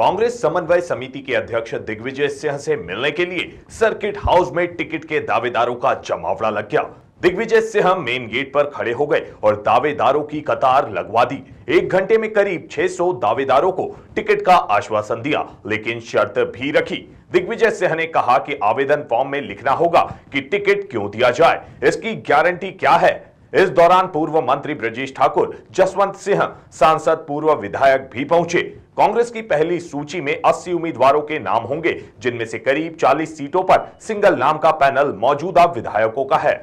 कांग्रेस समन्वय समिति के अध्यक्ष दिग्विजय सिंह से मिलने के लिए सर्किट हाउस में टिकट के दावेदारों का जमावड़ा लग गया। दिग्विजय सिंह मेन गेट पर खड़े हो गए और दावेदारों की कतार लगवा दी। एक घंटे में करीब 600 दावेदारों को टिकट का आश्वासन दिया, लेकिन शर्त भी रखी। दिग्विजय सिंह ने कहा कि आवेदन फॉर्म में लिखना होगा कि टिकट क्यों दिया जाए। इसकी गारंटी क्या है? इस दौरान पूर्व मंत्री ब्रजेश ठाकुर, जसवंत सिंह, सांसद पूर्व विधायक भी पहुँचे। कांग्रेस की पहली सूची में 80 उम्मीदवारों के नाम होंगे, जिनमें से करीब 40 सीटों पर सिंगल नाम का पैनल मौजूदा विधायकों का है।